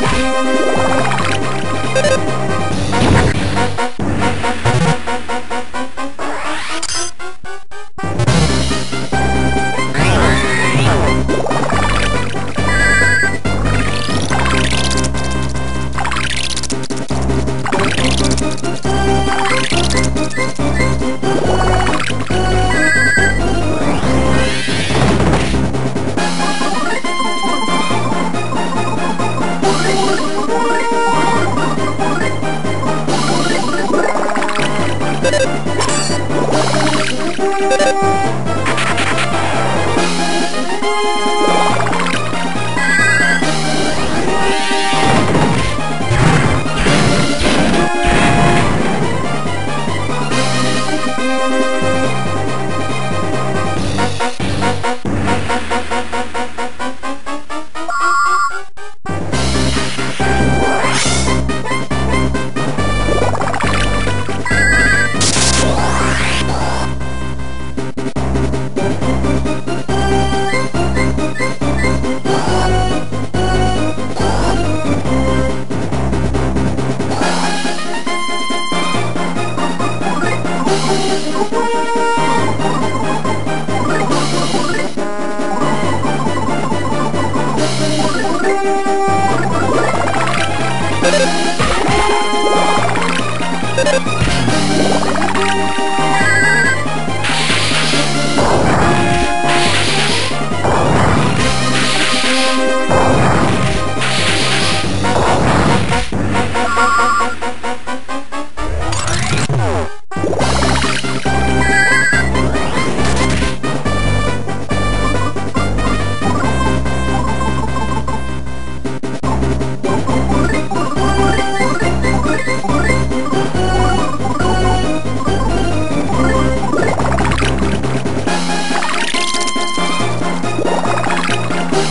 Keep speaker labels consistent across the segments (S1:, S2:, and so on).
S1: What? Música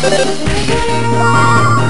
S1: Bye.